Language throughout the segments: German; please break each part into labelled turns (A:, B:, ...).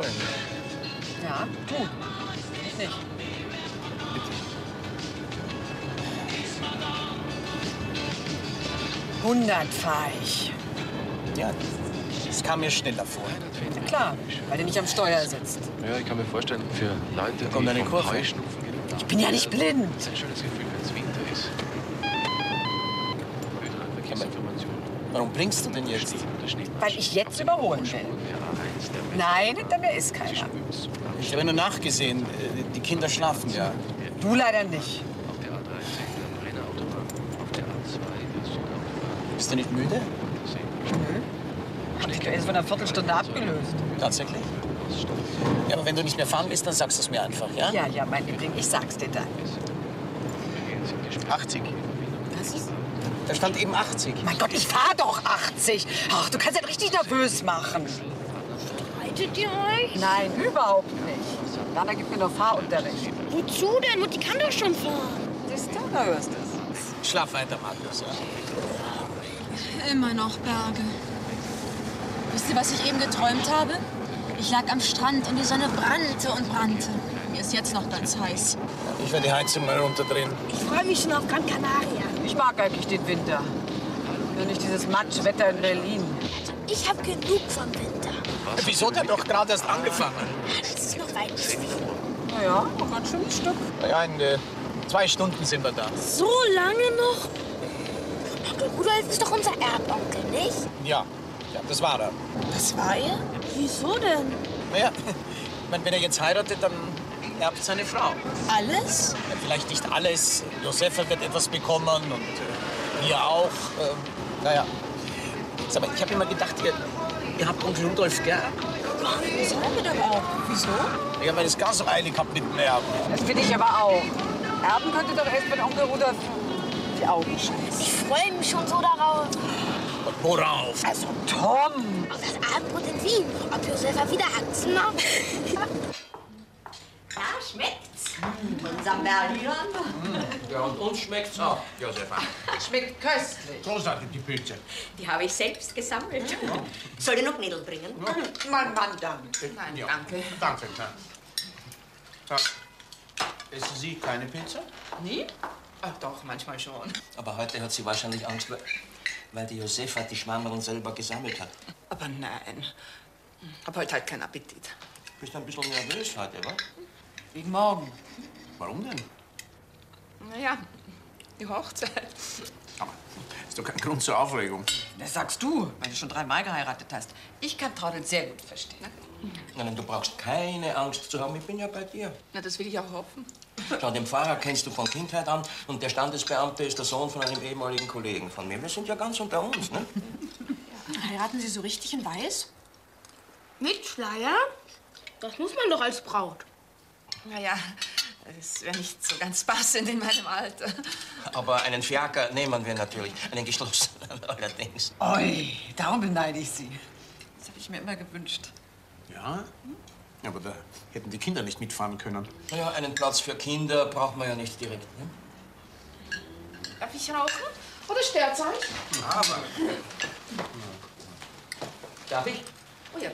A: überholen.
B: Ja, du. Ich nicht.
A: Bitte.
B: 100 fahre ich.
A: Ja, das kam mir schneller vor.
B: Na klar, weil du nicht am Steuer sitzt.
C: Ja, ich kann mir vorstellen, für Leute,
A: kommt
C: die
A: eine
C: vom
A: Kurve.
C: Heuschnupfen getroffen
B: Ich bin ja nicht blind.
C: Das ist ein schönes Gefühl, wenn es Winter ist.
A: Warum bringst du denn jetzt?
B: Weil ich jetzt überholen will. Nein, hinter mir ist keiner.
A: Ich habe nur nachgesehen. äh, Die Kinder schlafen ja.
B: Du leider nicht.
C: Auf der A13 der Brenner Autobahn, auf der A2 der Südautobahn.
A: Bist du nicht müde?
B: Hab dich doch erst vor einer Viertelstunde abgelöst.
A: Tatsächlich? Ja, aber wenn du nicht mehr fahren willst, dann sagst du es mir einfach, ja?
B: Ja, ja, mein Liebling, ich sag's dir dann.
A: 80.
B: Was?
A: Da stand eben 80.
B: Mein Gott, ich fahr doch 80. Ach, du kannst ja richtig nervös machen.
D: Reitet ihr euch?
B: Nein, überhaupt nicht. Lana gibt mir nur Fahrunterricht.
D: Wozu denn? Mutti kann doch schon fahren.
B: Siehst du, da hörst du es.
A: Schlaf weiter, Markus, ja?
E: Immer noch Berge. Wisst ihr, was ich eben geträumt habe? Ich lag am Strand und die Sonne brannte und brannte. Mir ist jetzt noch ganz heiß.
A: Ich werde die Heizung mal runterdrehen.
D: Ich freue mich schon auf Gran Canaria.
B: Ich mag eigentlich den Winter. Nur nicht dieses Matschwetter in Berlin.
D: Ich habe genug vom Winter.
A: Wieso denn doch gerade erst angefangen?
D: Es ist noch weit bis viel.
B: Na ja, noch ein schönes Stück.
A: Ja, in äh, zwei Stunden sind wir da.
D: So lange noch? Onkel Rudolf ist doch unser Erbonkel, nicht?
A: Ja, ja das war er.
D: Das war er? Wieso denn?
A: Naja, ich meine, wenn er jetzt heiratet, dann erbt seine Frau.
D: Alles?
A: Ja, vielleicht nicht alles. Josefa wird etwas bekommen und äh, wir auch. Ähm, naja. Mal, ich habe immer gedacht, ihr, ihr habt Onkel Rudolf gern.
B: Das haben wir doch auch. Wieso?
A: Ja, weil es gar so eilig habt mit dem Erben.
B: Das finde ich aber auch. Erben könnte doch erst, wenn Onkel Rudolf die Augen schließt.
D: Ich freue mich schon so darauf.
A: Und worauf?
B: Also, Tom!
D: Auf das Abendbrot in Wien. Ob Josefa wieder Aktien macht?
F: Ja, schmeckt's? Unserem Berlinern?
G: Ja, und uns schmeckt's auch, Josefa.
B: Schmeckt köstlich.
G: Großartig, die Pilze.
F: Die habe ich selbst gesammelt. Soll ich noch Knädel bringen?
B: Mein Mann dann.
G: Nein, danke. Danke, klar. So. Essen Sie keine Pizza?
H: Nie? Ach doch, manchmal schon.
I: Aber heute hat sie wahrscheinlich Angst, weil- die Josefa die Schwammerl selber gesammelt hat.
H: Aber nein. Hab heute halt keinen Appetit.
I: Bist ein bisschen nervös heute, wa?
B: Wegen morgen.
G: Warum denn?
H: Naja, die Hochzeit.
G: Aber ist doch kein Grund zur Aufregung.
B: Das sagst du, weil du schon dreimal geheiratet hast. Ich kann Traudel sehr gut verstehen.
I: Nein, du brauchst keine Angst zu haben, ich bin ja bei dir.
H: Na, das will ich auch hoffen.
I: Schau, den Pfarrer kennst du von Kindheit an und der Standesbeamte ist der Sohn von einem ehemaligen Kollegen von mir. Wir sind ja ganz unter uns, ne?
E: Heiraten Sie so richtig in Weiß?
D: Mit Schleier? Das muss man doch als Braut.
H: Naja, das wäre nicht so ganz passend in meinem Alter.
I: Aber einen Fiaker nehmen wir natürlich, einen geschlossenen allerdings.
B: Oi, darum beneide ich sie. Das habe ich mir immer gewünscht.
G: Ja? Aber da hätten die Kinder nicht mitfahren können.
I: Naja, einen Platz für Kinder braucht man ja nicht direkt. Ne?
H: Darf ich rauchen? Oder stört's euch?
G: Aber.
I: Darf ich?
H: Oh ja.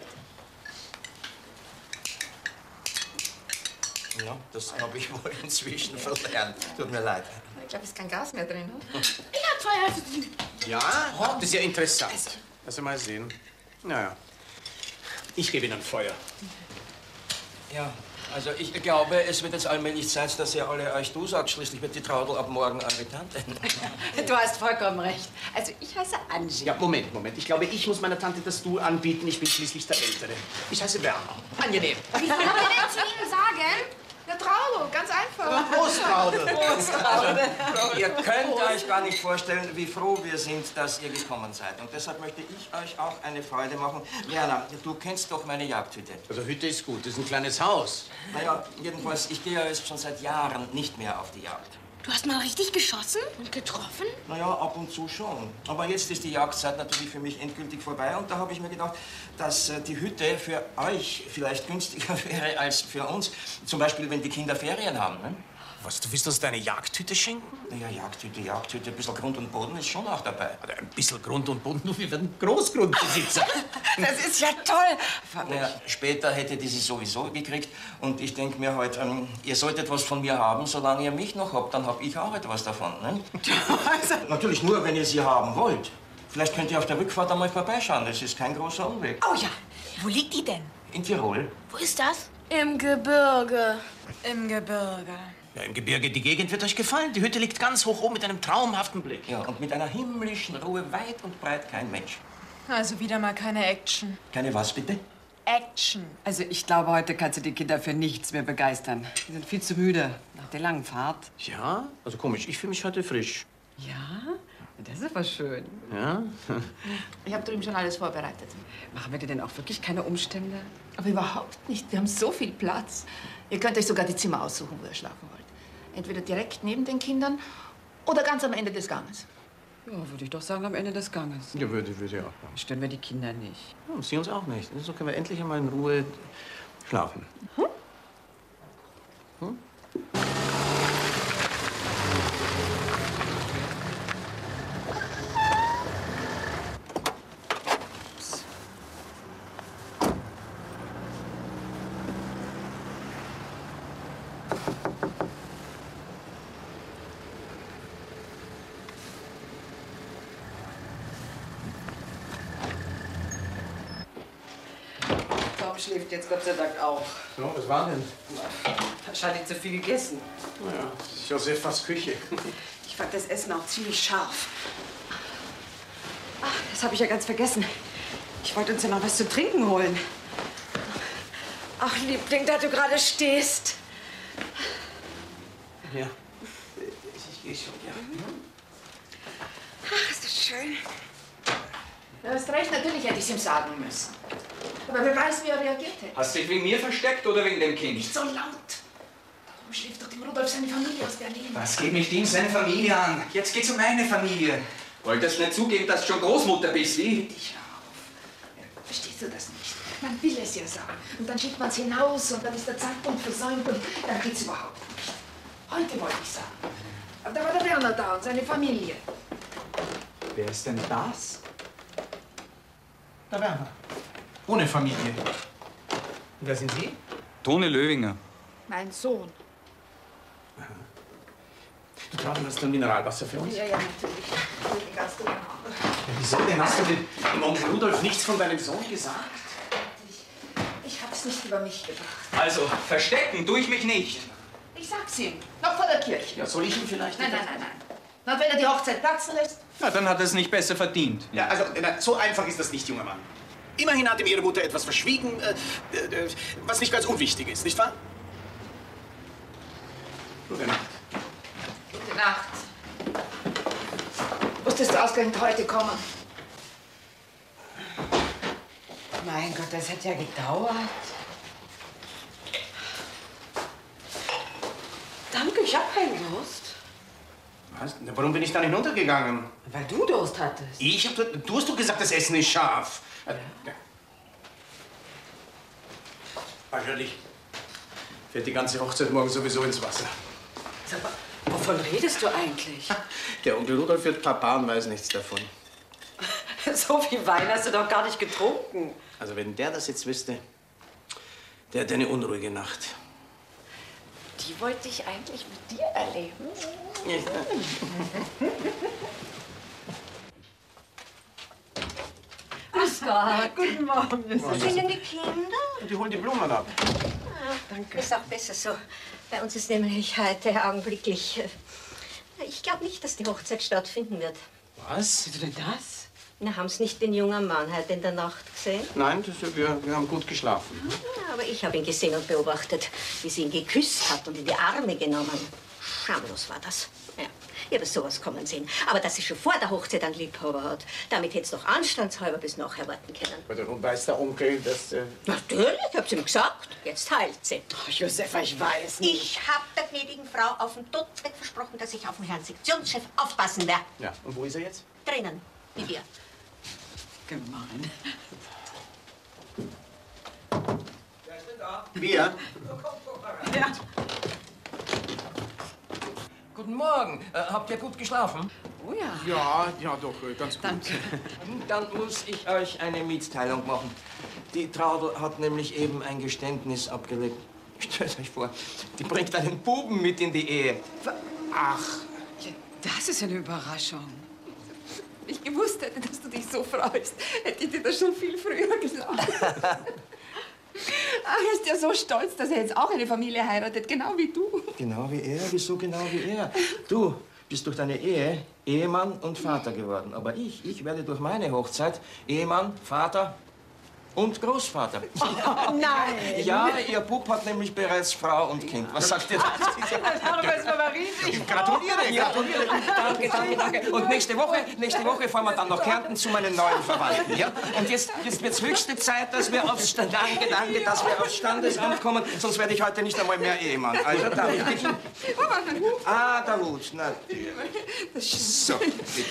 I: Ja, das habe ich wohl inzwischen verlernt. Tut mir leid.
H: Ich glaube, es ist kein Gas mehr drin. Oder?
D: Ich hab Feuer für Sie.
G: Ja? Das ist ja interessant. Lass mal sehen. Naja. Ich gebe Ihnen Feuer.
I: Ja, also ich glaube, es wird jetzt allmählich Zeit, dass ihr alle euch du sagt. Schließlich wird die Traudel ab morgen eure Tante.
B: Du hast vollkommen recht. Also, ich heiße Angie.
G: Ja, Moment, Moment. Ich glaube, ich muss meiner Tante das Du anbieten. Ich bin schließlich der Ältere. Ich heiße Werner.
B: Angenehm.
D: Was wollen wir denn zu Ihnen sagen?
H: Na, Traulo, ganz einfach.
G: Prost, Traudel.
I: ihr könnt euch gar nicht vorstellen, wie froh wir sind, dass ihr gekommen seid. Und deshalb möchte ich euch auch eine Freude machen. Werner, du kennst doch meine Jagdhütte.
G: Also Hütte ist gut. Das ist ein kleines Haus.
I: Naja, jedenfalls, ich gehe ja jetzt schon seit Jahren nicht mehr auf die Jagd.
D: Du hast mal richtig geschossen und getroffen?
I: Naja, ab und zu schon. Aber jetzt ist die Jagdzeit natürlich für mich endgültig vorbei und da habe ich mir gedacht, dass äh, die Hütte für euch vielleicht günstiger wäre als für uns. Zum Beispiel, wenn die Kinder Ferien haben. Ne?
A: Was, du willst uns deine Jagdtüte schenken?
I: Naja, Jagdhütte, Jagdhütte, ein bisschen Grund und Boden ist schon auch dabei.
A: Oder ein bisschen Grund und Boden, du, wir werden Großgrundbesitzer.
B: Das ist ja toll.
I: Naja, später hätte die sie sowieso gekriegt. Und ich denke mir halt, ähm, ihr solltet was von mir haben, solange ihr mich noch habt, dann hab ich auch etwas davon. Ne? Natürlich nur, wenn ihr sie haben wollt. Vielleicht könnt ihr auf der Rückfahrt einmal vorbeischauen. Das ist kein großer Umweg.
B: Oh ja. Wo liegt die denn?
I: In Tirol.
D: Wo ist das? Im Gebirge.
B: Im Gebirge.
A: Ja, Im Gebirge, die Gegend wird euch gefallen. Die Hütte liegt ganz hoch oben mit einem traumhaften Blick.
I: Ja, und mit einer himmlischen Ruhe, weit und breit kein Mensch.
E: Also wieder mal keine Action.
I: Keine was, bitte?
E: Action.
B: Also ich glaube, heute kannst du die Kinder für nichts mehr begeistern. Die sind viel zu müde nach der langen Fahrt.
A: Ja, also komisch, ich fühle mich heute frisch.
B: Ja? Das ist aber schön.
A: Ja?
H: Ich habe drüben schon alles vorbereitet.
B: Machen wir dir denn auch wirklich keine Umstände?
H: Aber überhaupt nicht. Wir haben so viel Platz. Ihr könnt euch sogar die Zimmer aussuchen, wo ihr schlafen wollt. Entweder direkt neben den Kindern oder ganz am Ende des Ganges.
B: Ja, würde ich doch sagen, am Ende des Ganges.
A: Ja, würde, würde ja auch machen.
B: Stören wir die Kinder nicht.
A: Ja, sie uns auch nicht. So können wir endlich einmal in Ruhe schlafen.
B: Tom schläft jetzt Gott sei Dank auch.
A: So, was war denn?
B: Wahrscheinlich zu viel gegessen.
A: Naja, das ist Josephas Küche.
B: Ich fand das Essen auch ziemlich scharf. Ach, das habe ich ja ganz vergessen. Ich wollte uns ja noch was zu trinken holen. Ach, Liebling, da du gerade stehst.
A: Ja. Ich gehe schon, ja.
B: Ach, ist das schön.
H: Du hast recht, natürlich hätte ich es ihm sagen müssen. Aber wer weiß, wie er reagiert hätte.
J: Hast du dich wegen mir versteckt oder wegen dem Kind?
H: Nicht so laut. Warum schläft doch dem Rudolf seine Familie aus Berlin?
J: Was geht mich dem seine Familie an? Jetzt geht's um meine Familie. Wolltest nicht zugeben, dass du schon Großmutter bist, wie?
H: Dich auf. Verstehst du das nicht? Man will es ja sagen. Und dann schickt man es hinaus und dann ist der Zeitpunkt versäumt und dann geht's überhaupt nicht. Heute wollte ich sagen. Aber da war der Werner da und seine Familie.
J: Wer ist denn das?
A: Der Werner. Ohne Familie. Und wer sind Sie?
J: Tone Löwinger.
H: Mein Sohn.
A: Du Claudia, hast du ein Mineralwasser für uns?
H: Ja, ja, natürlich. Genau.
A: Wieso denn? Hast du dem, dem Onkel Rudolf nichts von deinem Sohn gesagt?
H: Ich hab's nicht über mich gebracht.
J: Also, verstecken tue ich mich nicht.
H: Ich sag's ihm. Noch vor der Kirche.
A: Ja, soll ich ihm vielleicht...
H: Nein, nein, nein, nein. Na, wenn er die Hochzeit platzen lässt.
J: Na, dann hat er es nicht besser verdient.
A: Ja, also, na, so einfach ist das nicht, junger Mann. Immerhin hat ihm Ihre Mutter etwas verschwiegen, äh, äh, was nicht ganz unwichtig ist, nicht wahr? Gute Nacht.
H: Gute Nacht. Musstest du ausgerechnet heute kommen?
B: Mein Gott, das hat ja gedauert. Danke, ich hab keinen Durst.
A: Was? Warum bin ich dann hinuntergegangen?
B: Weil du Durst hattest.
A: Ich hab... Du hast doch gesagt, das Essen ist scharf. Äh, Ja. Wahrscheinlich fällt die ganze Hochzeit morgen sowieso ins Wasser.
B: Sag mal, wovon redest du eigentlich?
A: Der Onkel Rudolf wird Papa und weiß nichts davon.
B: so viel Wein hast du doch gar nicht getrunken.
A: Also wenn der das jetzt wüsste, der hat eine unruhige Nacht.
B: Die wollte ich eigentlich mit dir erleben.
F: Grüß Gott.
B: Guten Morgen.
F: Wo sind denn die Kinder?
A: Die holen die Blumen ab.
F: Danke. Ist auch besser so. Bei uns ist nämlich heute augenblicklich. äh, Ich glaube nicht, dass die Hochzeit stattfinden wird.
A: Was?
B: Wieso denn das?
F: Na, haben Sie nicht den jungen Mann heute in der Nacht gesehen?
A: Nein, das, wir, wir haben gut geschlafen.
F: Ja, aber ich habe ihn gesehen und beobachtet, wie sie ihn geküsst hat und in die Arme genommen. Schamlos war das. Ja, ich habe sowas kommen sehen. Aber dass sie schon vor der Hochzeit einen Liebhaber hat, damit hätte es noch anstandshalber bis nachher warten können.
A: Warum weiß der Onkel, dass... Äh
F: Natürlich, ich hab's ihm gesagt. Jetzt heilt sie.
B: Ach, Josefa, ich weiß nicht.
F: Ich habe der gnädigen Frau auf den Tod weg versprochen, dass ich auf den Herrn Sektionschef aufpassen werde.
A: ja, und wo ist er jetzt?
F: Drinnen, wie wir.
B: Gemein.
A: Wir?
B: Ja.
I: Guten Morgen. Äh, habt ihr gut geschlafen?
B: Oh ja.
A: Ja, ja doch, äh, ganz gut.
B: Danke.
I: Dann muss ich euch eine Mietsteilung machen. Die Traudel hat nämlich eben ein Geständnis abgelegt. Stellt euch vor, die bringt einen Buben mit in die Ehe.
B: Ach, das ist eine Überraschung.
K: Wenn ich gewusst hätte, dass du dich so freust, hätte ich dir das schon viel früher gesagt. Ach, er ist ja so stolz, dass er jetzt auch eine Familie heiratet, genau wie du.
I: Genau wie er? Wieso genau wie er? Du bist durch deine Ehe Ehemann und Vater geworden. Aber ich, ich werde durch meine Hochzeit Ehemann, Vater und Großvater.
B: nein!
I: Ja, ihr Bub hat nämlich bereits Frau und Kind. Was sagt ihr dazu?
B: Darüber ist man mal riesig.
I: Gratuliere, gratuliere. Danke, danke, danke. Und nächste Woche, nächste Woche fahren wir dann nach Kärnten zu meinen neuen Verwandten. Ja? Und jetzt, jetzt wird es höchste Zeit, dass wir aufs danke, danke, dass wir aufs Standesamt kommen, sonst werde ich heute nicht einmal mehr Ehemann. Also dich? Ah, der Hut. Na, so. bitte.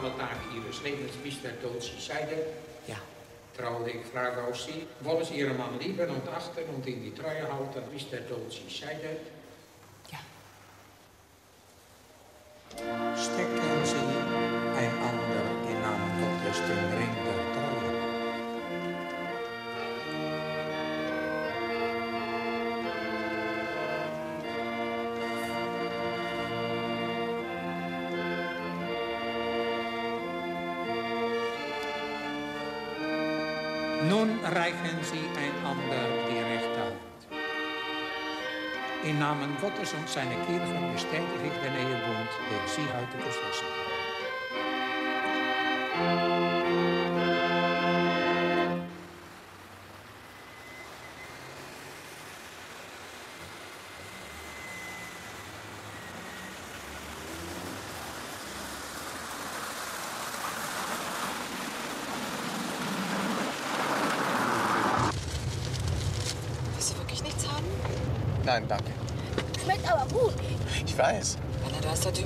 L: Alle Tage Ihres Lebens bis der Tod Sie scheiden?
M: Ja.
L: Traude, ich frage auch Sie, wollen Sie Ihren Mann lieben und achten und in die Treue halten bis der Tod Sie scheiden? Reichen Sie einander die rechte Hand. Im Namen Gottes und seiner Kirche bestätige ich den Ehebund, den Sie heute geschlossen.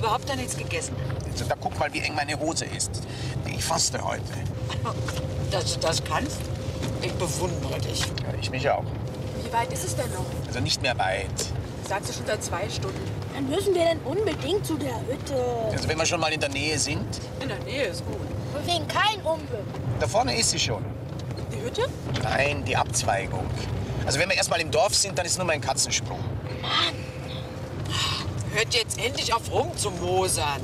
B: Überhaupt noch nichts gegessen.
M: Also, da guck mal, wie eng meine Hose ist. Ich faste heute.
B: Dass du das kannst? Ich bewundere dich.
M: Ja, ich mich auch.
E: Wie weit ist es denn noch?
M: Also nicht mehr weit.
E: Sagst du schon seit zwei Stunden.
D: Dann müssen wir denn unbedingt zu der Hütte.
M: Also wenn wir schon mal in der Nähe sind.
E: In der Nähe ist gut.
D: Und wegen kein Umweg.
M: Da vorne ist sie schon.
E: Die Hütte?
M: Nein, die Abzweigung. Also wenn wir erst mal im Dorf sind, dann ist nur mein Katzensprung.
B: Hört jetzt endlich auf rumzumosern.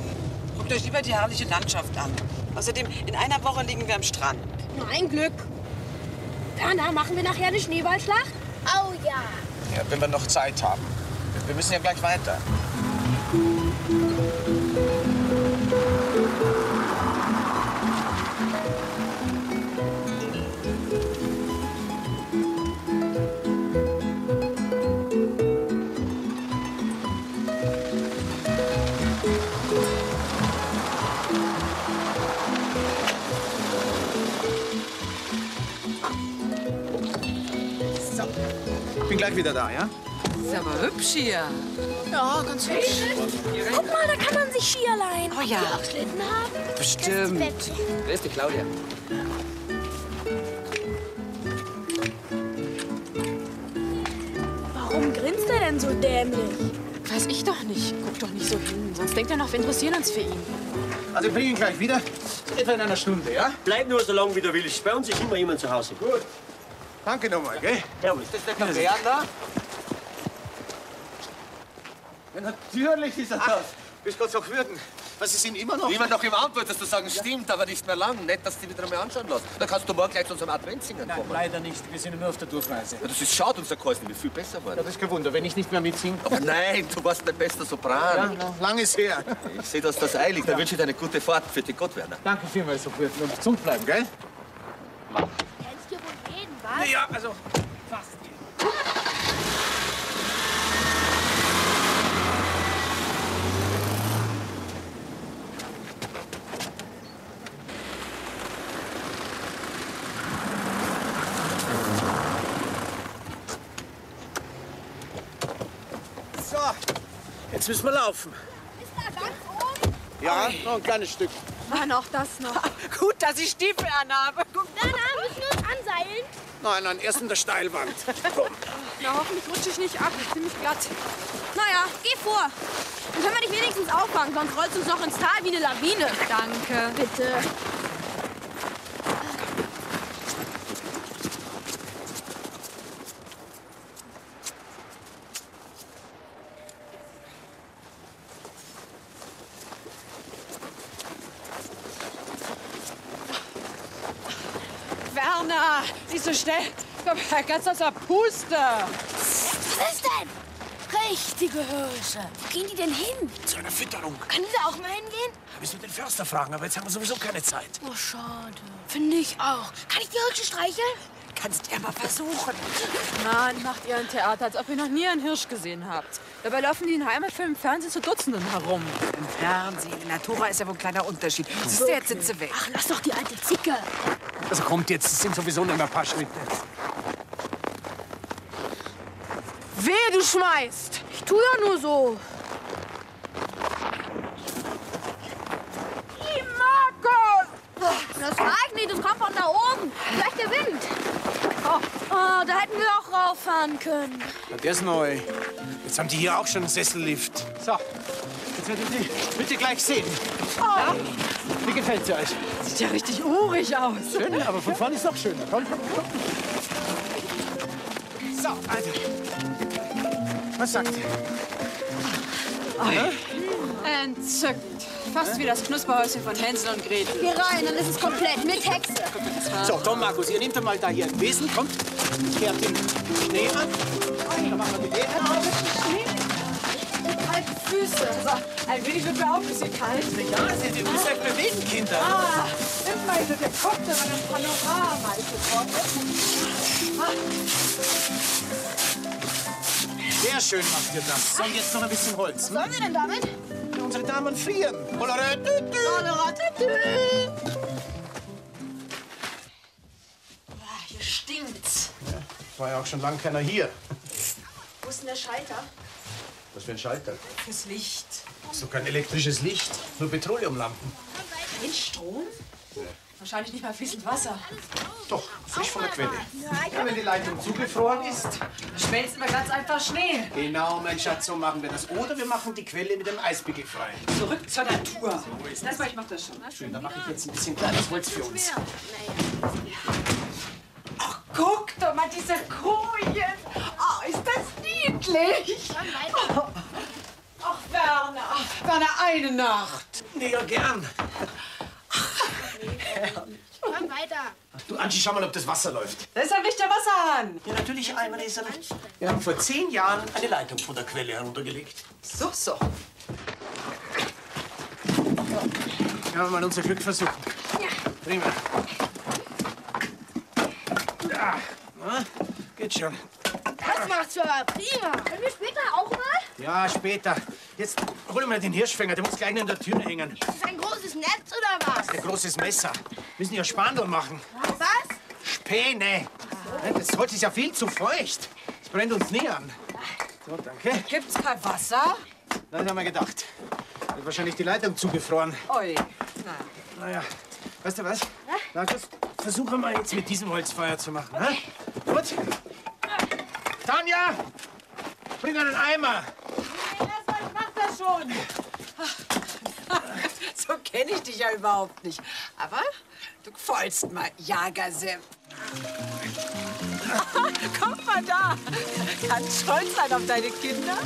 B: Guckt euch lieber die herrliche Landschaft an. Außerdem, in einer Woche liegen wir am Strand.
D: Nur ein Glück. Werner, machen wir nachher eine Schneeballschlacht? Oh ja.
M: Ja, wenn wir noch Zeit haben. Wir müssen ja gleich weiter.
A: Gleich wieder da, ja?
B: Ist aber hübsch hier.
E: Ja, ganz hübsch.
D: Guck mal, da kann man sich Skier leihen.
B: Oh ja.
D: Die auch Schlitten haben.
B: Bestimmt.
N: Grüß dich, Claudia.
D: Warum grinst er denn so dämlich?
E: Weiß ich doch nicht. Guck doch nicht so hin. Sonst denkt er noch, wir interessieren uns für ihn.
A: Also ich bringe ihn gleich wieder. Etwa in einer Stunde, ja?
O: Bleib nur so lange, wie du willst. Bei uns ist immer jemand zu Hause.
A: Gut. Danke nochmal, gell?
O: Servus.
A: Ist das der Werner? Ja, natürlich ist er das. Grüß Gott, Frau Würden. Was, Sie sind immer noch...
P: Immer noch im Amt, wolltest du sagen, stimmt, aber nicht mehr lang. Nett, dass du dich wieder mal anschauen lässt. Dann kannst du morgen gleich zu unserem
A: Nein,
P: kommen.
A: leider nicht. Wir sind nur auf der Durchreise.
P: Ja, das ist schade, unser Chor wird viel besser
A: Ja,
P: geworden.
A: das ist kein Wunder, wenn ich nicht mehr mitsinge.
P: Aber nein, du warst mein bester
A: Ja,
P: Sopran.
A: na, lang ist her.
P: Ich sehe, dass das eilig. Dann wünsche ich dir eine gute Fahrt für die Gott, Werner.
A: Danke vielmals, Würden. Und gesund bleiben, gell?
D: Jeden, was?
A: Ja, also fast. So, jetzt müssen wir laufen. Ist da ganz oben? Ja, noch ein kleines Stück.
E: Mann, auch das noch.
B: Gut, dass ich Stiefel anhabe.
D: Guck, nein, nein.
A: Nein, nein, erst in der Steilwand.
E: Na, hoffentlich rutsche ich nicht ab. Ziemlich glatt. Naja, geh vor. Dann können wir dich wenigstens auffangen, sonst rollst du uns noch ins Tal wie eine Lawine. Danke. Bitte.
B: Werner, nicht so schnell. Komm, ganz aus der Puste.
D: Was ist denn? Richtige Hirse. Wo gehen die denn hin?
A: Zu einer Fütterung.
D: Können wir auch mal hingehen?
A: Müssen wir den Förster fragen, aber jetzt haben wir sowieso keine Zeit.
D: Oh, schade. Finde ich auch. Kann ich die Hirsche streicheln?
B: Kannst ja mal versuchen.
E: Mann, macht ihr ein Theater, als ob ihr noch nie einen Hirsch gesehen habt. Dabei laufen die in Heimatfilmen im Fernsehen zu Dutzenden herum.
B: Im Fernsehen, in Natura ist ja wohl ein kleiner Unterschied. Siehst du, jetzt sind sie weg.
D: Ach, lass doch die alte Zicke.
A: Also kommt jetzt, es sind sowieso noch mal ein paar Schritte.
E: Wehe, du schmeißt!
D: Ich tu ja nur so.
E: Die Markus!
D: Das war ich nicht, das kommt von da oben. Vielleicht der Wind. Oh, oh, da hätten wir auch rauffahren können.
A: Ja, der ist neu. Jetzt haben die hier auch schon einen Sessellift. So, jetzt werdet ihr die Hütte gleich sehen. Ja? Wie gefällt sie euch?
B: Sieht ja richtig urig aus.
A: Schön, aber von vorne ist noch schöner. Komm. So, also. Was sagt ihr?
E: Entzückend. Fast wie das Knusperhäuschen von Hänsel und Gretel.
D: Hier rein, dann ist es komplett mit Hexe.
A: So, Tom, Markus, ihr nehmt doch mal da hier ein Besen. Kommt, kehrt den Schnee an. Dann machen wir die Läden auf.
B: Kalte Füße. Ein wenig wird mir auch ein bisschen kalt.
A: Ja, Sie, müssen euch bewegen, Kinder.
B: Ah, nimm mal so der Kopf, wenn man das Panorama ist
A: Sehr schön macht ihr das. So, jetzt noch ein bisschen Holz.
D: Was sollen wir denn damit?
A: Unsere Damen frieren. Tü.
E: Hier stinkt's.
A: War ja auch schon lange keiner hier.
E: Wo ist denn der Schalter?
A: Was für ein Schalter?
E: Fürs Licht.
A: So kein elektrisches Licht, nur Petroleumlampen.
E: Kein Strom? Wahrscheinlich nicht mal fließend Wasser.
A: Doch, frisch von der Quelle. Ja, wenn die Leitung zugefroren ist.
B: Schmelzen wir ganz einfach Schnee.
A: Genau, mein Schatz, so machen wir das. Oder wir machen die Quelle mit dem Eispickel frei.
B: Zurück zur Natur. Lass mal, ich mach das schon.
A: Schön, dann mache ich jetzt ein bisschen kleines Holz für uns.
B: Guck doch mal diese Kojen. Oh, ist das niedlich. Oh. Ach, Werner. Werner, eine Nacht.
A: Nee, ja, gern.
D: Komm weiter.
A: Du, Angie, schau mal, ob das Wasser läuft.
B: Da ist ein richtiger Wasserhahn.
A: Ja, natürlich, einmal ist er nicht. Wir haben vor zehn Jahren eine Leitung von der Quelle heruntergelegt.
B: So, so.
A: Ja, mal unser Glück versuchen. Prima. Ja, na, geht schon.
D: Das macht's aber prima. Können wir später auch mal?
A: Ja, später. Jetzt hol mal den Hirschfänger, der muss gleich in der Tür hängen.
D: Ist das ein großes Netz oder was?
A: Ein großes Messer. Müssen ja Spandel machen.
D: Was?
A: Späne. Ja, Das Holz ist ja viel zu feucht. Das brennt uns nie an. So, danke.
B: Gibt's kein Wasser?
A: Nein, haben wir gedacht. Wird wahrscheinlich die Leitung zugefroren.
B: Oi.
A: Naja, weißt du was? Markus, versuchen wir mal jetzt mit diesem Holz Feuer zu machen. Ne? Gut? Tanja, bring einen Eimer.
B: Schon. So kenne ich dich ja überhaupt nicht. Aber du gefällst mal, Jagersepp. Komm mal da. Kannst stolz sein auf deine Kinder.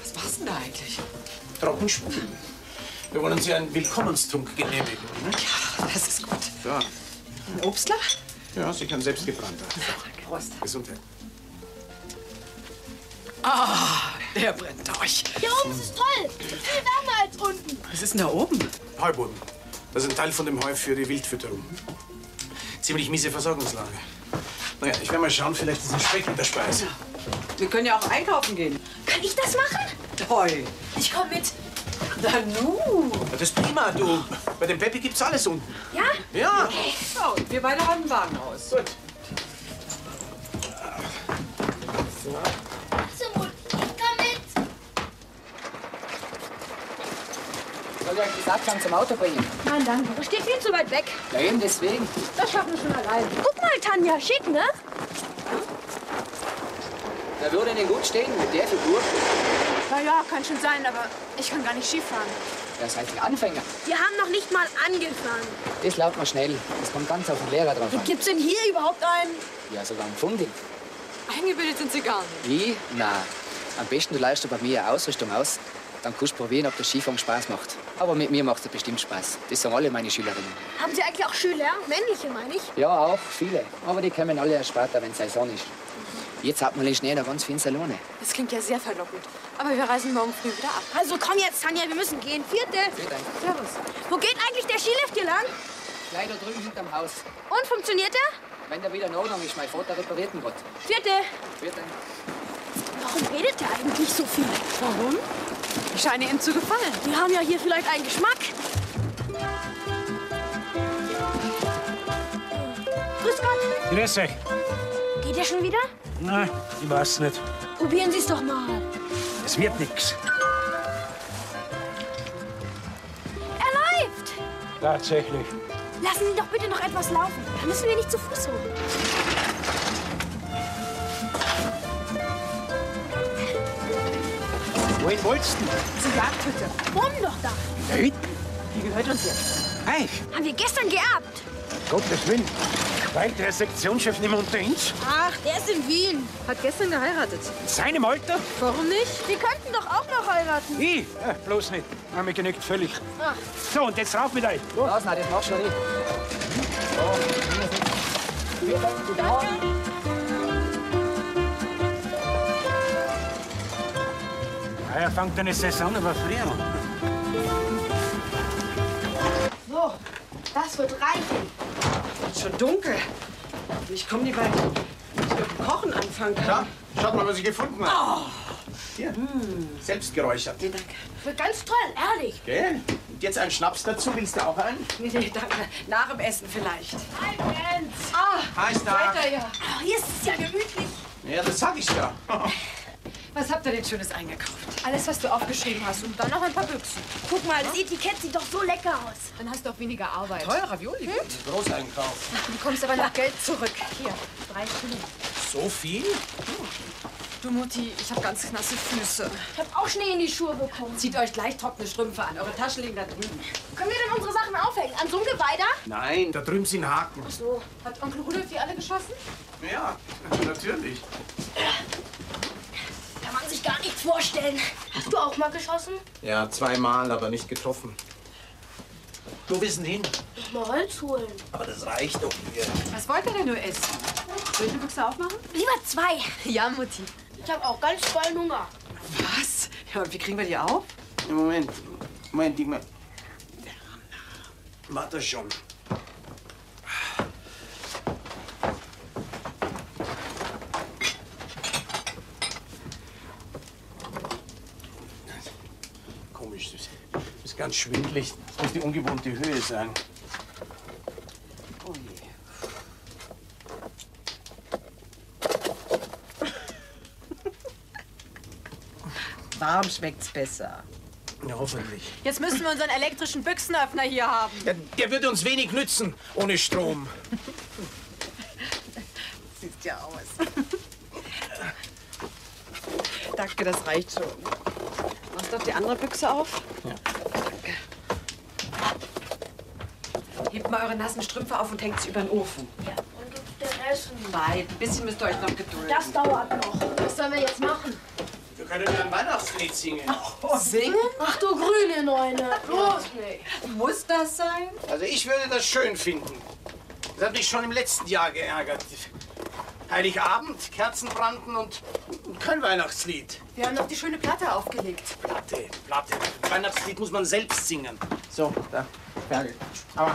B: Was machst du denn da eigentlich?
A: Trockenspülen. Wir wollen uns ja einen Willkommenstrunk genehmigen. Ne?
B: Ja, das ist gut.
A: Ja.
B: Ein Obstler?
A: Ja, sicher ein selbstgebrannter.
B: Prost.
A: Gesundheit.
B: Ah, der brennt durch.
D: Hier oben ist es toll. Viel wärmer als unten.
B: Was ist denn da oben?
A: Heuboden. Das ist ein Teil von dem Heu für die Wildfütterung. Ziemlich miese Versorgungslage. Naja, ich werde mal schauen, vielleicht ist ein Speck in der Speise.
B: Wir können ja auch einkaufen gehen.
D: Kann ich das machen?
B: Toll.
D: Ich komme mit.
B: Nanu.
A: Das ist prima, du. Bei dem Peppi gibt's alles unten.
B: Ja?
A: Ja.
B: So, wir beide haben ein Wagenhaus.
A: Gut.
H: Soll ich euch die Sackschlange zum Auto bringen?
D: Nein, danke. Das steht viel zu weit weg.
H: Ja, eben deswegen.
D: Das schaffen wir schon allein. Guck mal, Tanja, schick, ne?
H: Wer würde denn gut stehen mit der Figur?
E: Na ja, kann schon sein, aber ich kann gar nicht Skifahren.
H: Ja, seid ihr Anfänger.
D: Wir haben noch nicht mal angefangen.
H: Das lernt man schnell. Das kommt ganz auf den Lehrer drauf an.
D: Gibt's denn hier überhaupt einen?
H: Ja, sogar ein Pfunding.
E: Eingebildet sind sie gar nicht.
H: Wie? Na, am besten du leistest bei mir eine Ausrüstung aus. Dann kannst du probieren, ob das Skifahren Spaß macht. Aber mit mir macht es bestimmt Spaß. Das sagen alle meine Schülerinnen.
D: Haben Sie eigentlich auch Schüler? Männliche, meine ich.
H: Ja, auch viele. Aber die kommen alle erst später, wenn Saison ist. Jetzt hat man in Schnee noch ganz viele Salone.
E: Das klingt ja sehr verlockend. Aber wir reisen morgen früh wieder ab.
D: Also komm jetzt, Tanja, wir müssen gehen. Vierte.
E: Servus.
D: Wo geht eigentlich der Skilift hier lang?
H: Gleich da drüben hinterm Haus.
D: Und funktioniert er?
H: Wenn der wieder in Ordnung ist, mein Vater repariert ihn gerade.
D: Vierte.
H: Vierte.
D: Warum redet er eigentlich so viel?
E: Warum? Ich scheine ihm zu gefallen.
D: Wir haben ja hier vielleicht einen Geschmack. Grüß Gott.
A: Grüß euch.
D: Geht er schon wieder?
A: Nein, ich weiß nicht.
D: Probieren Sie es doch mal.
A: Es wird nix.
D: Er läuft.
A: Tatsächlich.
D: Lassen Sie doch bitte noch etwas laufen. Dann müssen wir nicht zu Fuß holen.
A: Wohin wolltest du?
D: Zur Jagdhütte. Wohnen doch da.
A: Da hinten?
D: Die gehört uns jetzt.
A: Ei,
D: Haben wir gestern geerbt.
A: Gottes Willen. Weil der Sektionschef nicht mehr unter uns?
D: Ach, der ist in Wien.
E: Hat gestern geheiratet.
A: In seinem Alter?
E: Warum nicht?
D: Wir könnten doch auch noch heiraten.
A: Ich? Äh, bloß nicht. Mir genügt völlig.
D: Ach.
A: So, und jetzt rauf mit euch. Los.
H: Nein, das machst du nicht.
A: Ja, er fängt eine Saison aber früher an.
B: So, das wird reichen. Ist schon dunkel. Ich komme lieber, wenn ich mit dem Kochen anfangen kann.
O: Ja, schaut mal, was ich gefunden habe.
B: Oh.
O: Hier, selbst geräuchert.
B: Nee, danke.
D: Wird ganz toll, ehrlich.
O: Gell? Und jetzt einen Schnaps dazu. Willst du auch einen?
B: Nee, nee, danke. Nach dem Essen vielleicht.
D: Hi, Jens.
B: Ah,
O: Hi, Stark.
B: seid ihr ja.
D: Ach, hier ist es ja gemütlich.
O: Ja, das sag ich ja.
B: Was habt ihr denn Schönes eingekauft?
E: Alles, was du aufgeschrieben hast. Und dann noch ein paar Büchsen.
D: Guck mal, das Etikett sieht doch so lecker aus.
E: Dann hast du auch weniger Arbeit.
B: Toll, Ravioli. Hm?
O: Großeinkauf.
E: Du kommst aber nach Geld zurück. Hier, drei Schilling.
A: So viel?
E: Du Mutti, ich habe ganz nasse Füße.
D: Ich habe auch Schnee in die Schuhe bekommen.
B: Zieht euch gleich trockene Strümpfe an. Eure Taschen liegen da drüben.
D: Können wir denn unsere Sachen aufhängen? An so einem Geweide?
A: Nein, da drüben sind Haken.
D: Ach so.
E: Hat Onkel Rudolf die alle geschossen?
O: Ja, natürlich.
D: Gar nichts vorstellen. Hast du auch mal geschossen?
O: Ja, zweimal, aber nicht getroffen.
A: Wo wir sind hin?
D: Noch mal Holz holen.
A: Aber das reicht doch hier.
B: Was wollt ihr denn nur essen? Soll ich eine Büchse aufmachen?
D: Lieber zwei.
E: Ja, Mutti.
D: Ich habe auch ganz vollen Hunger.
B: Was? Ja, und wie kriegen wir die auf?
O: Moment, Moment, ich mal.
A: Warte schon. Komisch, das ist ganz schwindlig. Das muss die ungewohnte Höhe sein. Oh je.
B: Warm schmeckt's besser.
A: Ja, hoffentlich.
E: Jetzt müssen wir unseren elektrischen Büchsenöffner hier haben.
A: Der, der würde uns wenig nützen ohne Strom.
B: Sieht ja aus. Danke, das reicht schon. Doch die andere Büchse auf?
A: Ja.
B: Danke. Hebt mal eure nassen Strümpfe auf und hängt sie über den Ofen.
D: Ja, und der Rest.
B: Weit. Ein bisschen müsst ihr euch noch gedulden.
D: Das dauert noch. Was sollen wir jetzt machen?
A: Wir können ja ein Weihnachtslied singen.
B: Singen?
D: Ach du grüne Neune. Bloß nicht.
B: Muss das sein?
A: Also ich würde das schön finden. Das hat mich schon im letzten Jahr geärgert. Heiligabend, Kerzen brannten und kein Weihnachtslied.
E: Wir haben noch die schöne Platte aufgelegt.
A: Platte, Platte. Weihnachtslied muss man selbst singen. So, da, Ferkel. Aber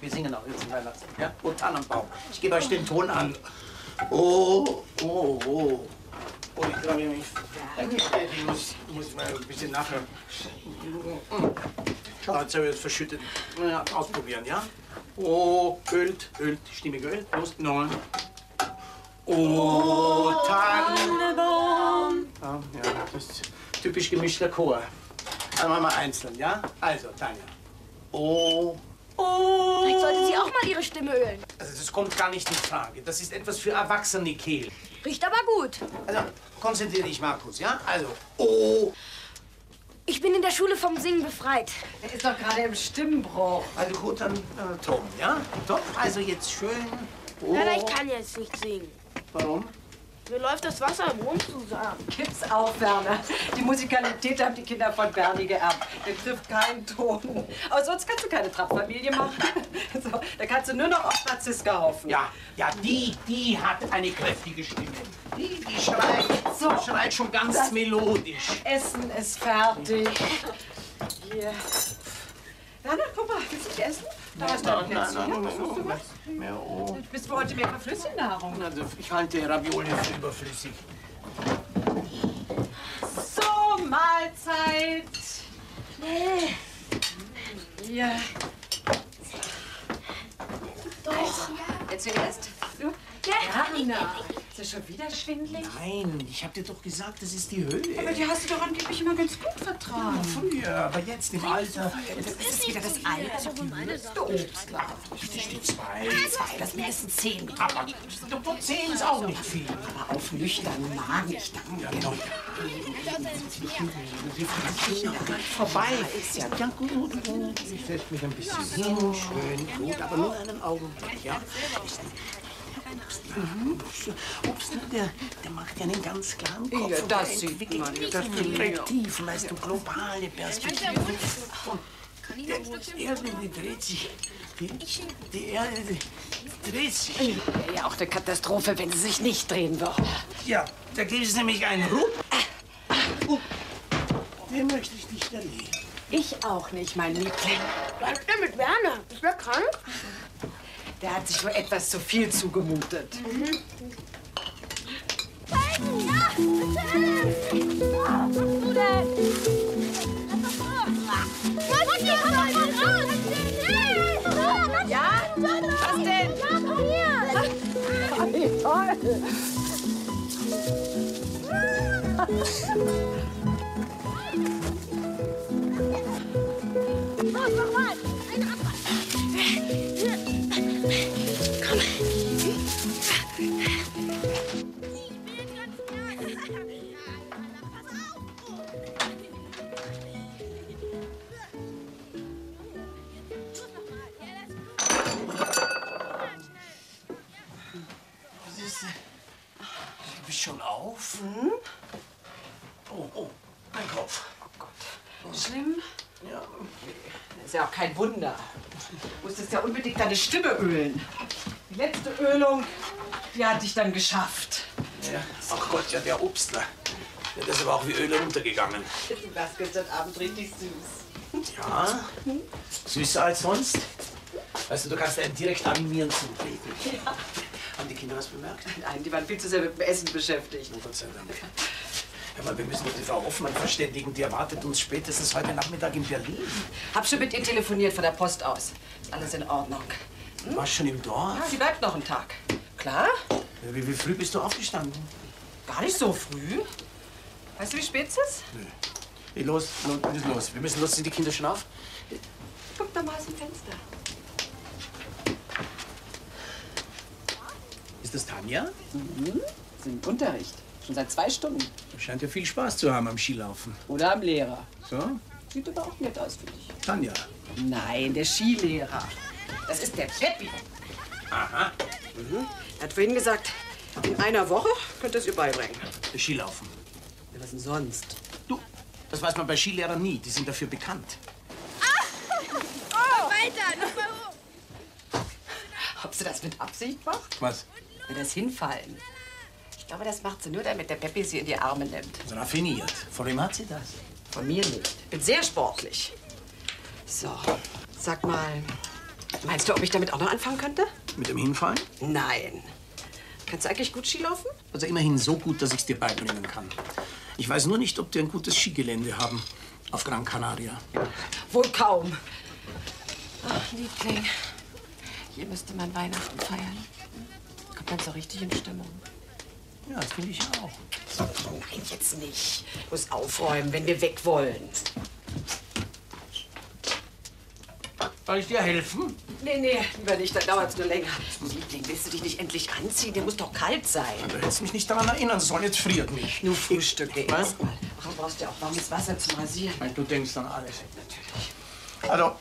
A: wir singen auch jetzt ein Weihnachtslied, ja? O Tannenbaum. Ich gebe euch den Ton an. Oh, oh, oh. Oh, ich glaube, ich, ich muss, muss mal ein bisschen nachher. Schau, jetzt habe ich das verschüttet. Ja, ausprobieren, ja? Oh, ölt, ölt, Stimme geölt. Los, neun. Oh, Tannenbaum. Ja, ja, das ist typisch gemischter Chor. Also machen wir einzeln, ja? Also, Tanja. Oh. Oh.
D: Vielleicht sollte sie auch mal ihre Stimme ölen.
A: Also, das kommt gar nicht in Frage. Das ist etwas für erwachsene Kehl.
D: Riecht aber gut.
A: Also, konzentrier dich, Markus, ja? Also, oh.
D: Ich bin in der Schule vom Singen befreit.
B: Er ist doch gerade im Stimmbruch.
A: Also gut, dann äh, Tom, ja? Tom, also jetzt schön. Oh.
D: Nein, nein, ich kann jetzt nicht singen.
A: Warum?
D: Mir läuft das Wasser im Mund zusammen.
B: Gib's auf, Werner. Die Musikalität haben die Kinder von Bernie geerbt. Der trifft keinen Ton. Aber sonst kannst du keine Trappfamilie machen. So, da kannst du nur noch auf Franziska hoffen.
A: Ja, ja, die, die hat eine kräftige Stimme. Die, die schreit, so, schreit schon ganz
B: Das-
A: melodisch.
B: Essen ist fertig. Hier. Werner, guck mal, willst du nicht essen? Da ist Ja?
A: Mehr, oh.
B: Bist du heute mehr für Flüssignahrung?
A: Also, ich halte Ravioli für überflüssig.
B: So, Mahlzeit.
D: Nee.
B: Hier. Also, jetzt zuerst. Du?
D: Ja.
B: Werner. Ist das schon wieder schwindelig?
A: Nein, ich hab dir doch gesagt, das ist die Höhe.
B: Aber die hast du doch angeblich immer ganz gut vertragen.
A: Früher, aber jetzt im Alter.
B: Das ist wieder das eine. Also die größte Obstler.
A: Das ist die zwei.
B: Zwei, das mindestens zehn.
A: Aber du zehn ist auch nicht viel.
B: Aber auf nüchternen Magen, ich danke.
A: Ja, genau. Vorbei. Ist ja, ja gut, gut. Ich setze mich ein bisschen hin, schön, gut, aber nur einen Augenblick, ja? Mhm. Obst, der, der macht ja einen ganz klaren Kopf.
B: Ja, das
A: der
B: sieht man,
A: die
B: das
A: Perspektiven, weißt du, globale Perspektiven. Und der, die Erde, die dreht sich. Die, die Erde, die dreht sich.
B: Wäre ja auch eine Katastrophe, wenn sie sich nicht drehen würde.
A: Ja, da gibt es nämlich einen. Und den möchte ich nicht erleben.
B: Ich auch nicht, mein Liebling.
D: Was ist denn mit Werner? Ist er krank?
B: Der hat sich wohl etwas zu viel zugemutet.
D: Ja? Was denn? Ja, komm.
B: Wie toll. Deine Stimme ölen. Die letzte Ölung, die hat dich dann geschafft.
A: ja. Ach Gott, ja, der Obstler. Ja, das ist aber auch wie Öl runtergegangen.
B: Du warst gestern Abend richtig süß.
A: Ja, süßer als sonst. Weißt du, du kannst einen direkt animieren zum Reden.
B: Ja.
A: Haben die Kinder was bemerkt?
B: Nein, die waren viel zu sehr mit dem Essen beschäftigt.
A: Oh, Gott sei Dank. Aber wir müssen die Frau Hoffmann verständigen. Die erwartet uns spätestens heute Nachmittag in Berlin.
B: Hab schon mit ihr telefoniert von der Post aus. Ist alles in Ordnung.
A: Du warst schon im Dorf?
B: Ja, sie bleibt noch einen Tag. Klar?
A: Ja, wie, wie früh bist du aufgestanden?
B: Gar nicht so früh. Weißt du, wie spät es ist?
A: Hey, los, los, wir müssen los. Wir müssen los. Sind die Kinder schon auf?
B: Guck doch mal aus dem Fenster.
A: Ist das Tanja?
B: Mhm. Sind im Unterricht. Schon seit zwei Stunden.
A: Scheint ja viel Spaß zu haben am Skilaufen.
B: Oder am Lehrer.
A: So?
B: Sieht aber auch nett aus, finde ich.
A: Tanja.
B: Nein, der Skilehrer. Das ist der Peppi.
A: Aha.
B: Mhm. Er hat vorhin gesagt, in einer Woche könnt ihr es ihr beibringen.
A: Das Skilaufen.
B: Ja, was denn sonst?
A: Das weiß man bei Skilehrern nie. Die sind dafür bekannt.
D: Oh, weiter, noch mal hoch.
B: Ob sie das mit Absicht macht?
A: Was?
B: Ja, das Hinfallen. Ich glaube, das macht sie nur, damit der Peppi sie in die Arme nimmt.
A: So raffiniert. Von wem hat sie das?
B: Von mir nicht. Bin sehr sportlich. So, sag mal, meinst du, ob ich damit auch noch anfangen könnte?
A: Mit dem Hinfallen?
B: Nein. Kannst du eigentlich gut Skilaufen?
A: Also immerhin so gut, dass ich es dir beibringen kann. Ich weiß nur nicht, ob wir ein gutes Skigelände haben auf Gran Canaria.
B: Wohl kaum. Ach, Liebling. Hier müsste man Weihnachten feiern. Kommt man so richtig in Stimmung.
A: Ja, das finde ich auch.
B: Nein, jetzt nicht. Muss aufräumen, wenn wir weg wollen.
A: Soll ich dir helfen?
B: Nee, nee, lieber nicht, dann dauert's nur länger. Liebling, willst du dich nicht endlich anziehen? Der muss doch kalt sein.
A: Du hättest mich nicht daran erinnern sollen, jetzt friert mich.
B: Nur Frühstück, ey.
A: Was?
B: Ach, du brauchst ja auch warmes Wasser zum Rasieren.
A: Nein, du denkst an alles. Natürlich. Also,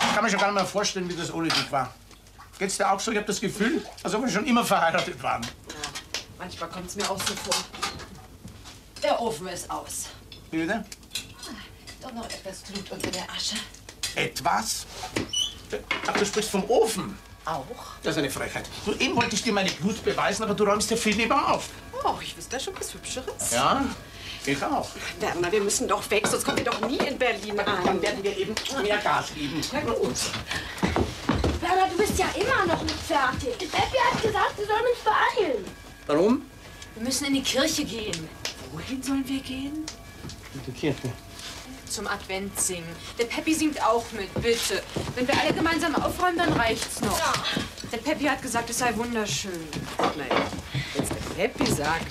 A: ich kann mir schon gar nicht mehr vorstellen, wie das ohne dich war. Geht's dir auch so? Ich habe das Gefühl, als ob wir schon immer verheiratet waren.
B: Manchmal kommt's mir auch so vor. Der Ofen ist aus.
A: Wie bitte?
B: Doch noch etwas Glut unter der Asche.
A: Etwas? Ach, du sprichst vom Ofen.
B: Auch?
A: Das ist eine Frechheit. Du, eben wollte ich dir meine Glut beweisen, aber du räumst dir viel lieber auf.
B: Oh, ich wüsste da schon was Hübscheres.
A: Ja, ich auch.
B: Werner, wir müssen doch weg, sonst kommen wir doch nie in Berlin an.
A: Dann werden wir eben mehr Gas geben.
B: Na gut.
D: Werner, du bist ja immer noch nicht fertig. Die Peppi hat gesagt, wir sollen uns beeilen.
A: Warum?
E: Wir müssen in die Kirche gehen.
B: Wohin sollen wir gehen?
A: In die Kirche.
E: Zum Advent singen. Der Peppi singt auch mit, bitte. Wenn wir alle gemeinsam aufräumen, dann reicht's noch. Der Peppi hat gesagt, es sei wunderschön.
B: Naja, wenn's der Peppi sagt.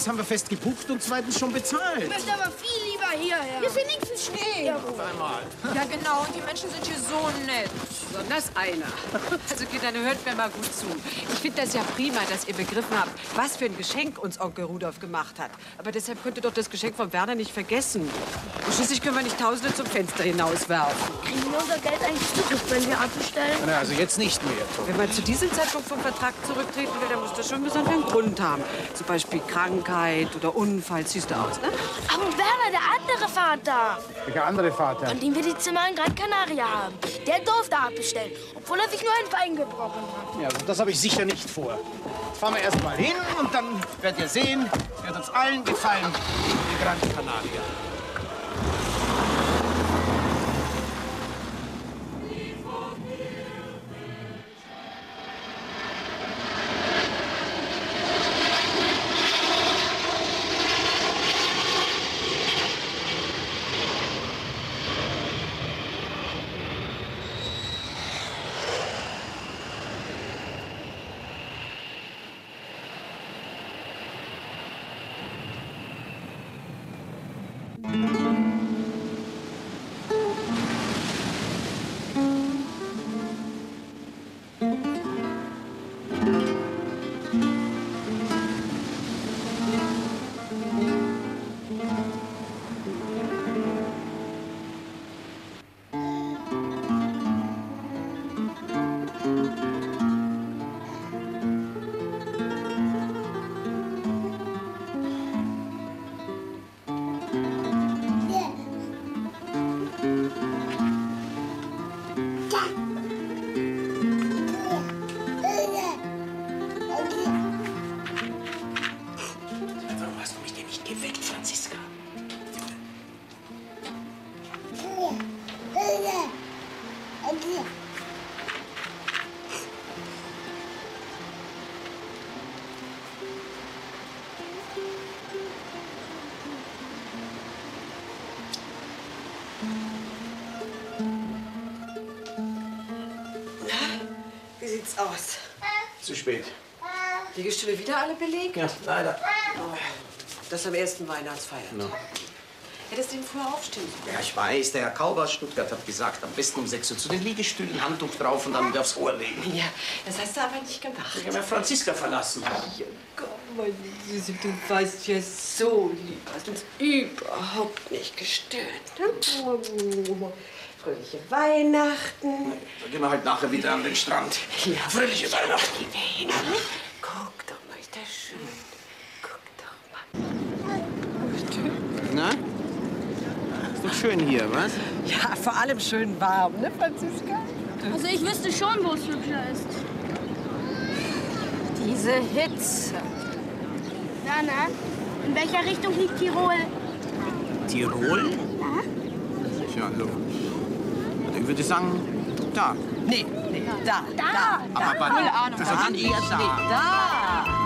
A: Erstens haben wir fest gebucht und zweitens schon bezahlt.
D: Ich möchte aber viel lieber hierher. Hier ist wenigstens Schnee.
A: Einmal.
E: Ja, genau. Und die Menschen sind hier so nett.
B: Besonders einer. Also Kinder, hört mir mal gut zu. Ich finde das ja prima, dass ihr begriffen habt, was für ein Geschenk uns Onkel Rudolf gemacht hat. Aber deshalb könnt ihr doch das Geschenk von Werner nicht vergessen. Und schließlich können wir nicht Tausende zum Fenster hinauswerfen.
D: Kriegen wir unser Geld eigentlich zurück, wenn wir abbestellen?
A: Na, also jetzt nicht mehr.
B: Wenn man zu diesem Zeitpunkt vom Vertrag zurücktreten will, dann muss das schon einen besonderen Grund haben. Zum Beispiel Krankheit oder Unfall. Siehst du aus, ne?
D: Aber Werner, der andere Vater,
A: Welcher andere Vater?
D: von dem wir die Zimmer in Gran Canaria haben, der durfte abbestellen, obwohl er sich nur ein Bein hat.
A: Ja, also das habe ich sicher nicht vor. Jetzt fahren wir erst mal hin und dann werdet ihr sehen, wird uns allen gefallen, die Gran Canaria. Zu spät.
B: Liegestühle wieder alle belegt?
A: Ja, leider.
B: Oh, das am ersten Weihnachtsfeiertag.
A: No.
B: Hättest du ihn früher aufstehen sollen.
O: Ja, ich weiß, der Herr Kauber aus Stuttgart hat gesagt, am besten um 6 Uhr zu den Liegestühlen, Handtuch drauf und dann wieder aufs Ohr legen.
B: Ja, das hast du aber nicht gemacht.
A: Ich habe ja Franziska verlassen.
B: Gott, meine Süße, du weißt ja so lieb, hast uns überhaupt nicht gestört. Ne? Fröhliche Weihnachten.
O: Dann gehen wir halt nachher wieder an den Strand.
B: Ja.
O: Fröhliche Weihnachten.
B: Guck doch mal, ist das schön.
A: Na? Ist doch schön hier, was?
B: Ja, vor allem schön warm, ne, Franziska?
D: Also ich wüsste schon, wo es hübscher ist.
B: Diese Hitze.
D: Na, na? In welcher Richtung liegt Tirol?
A: Tirol? Ja, also, ich würde sagen, da.
B: Nee, nee, da,
D: Da.
A: Aber
D: Null
A: wann?
D: Ahnung.
A: Also dann eher da.
B: Da.